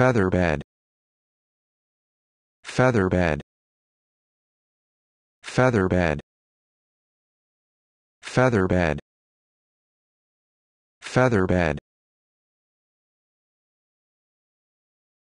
feather bed feather bed feather bed feather bed feather bed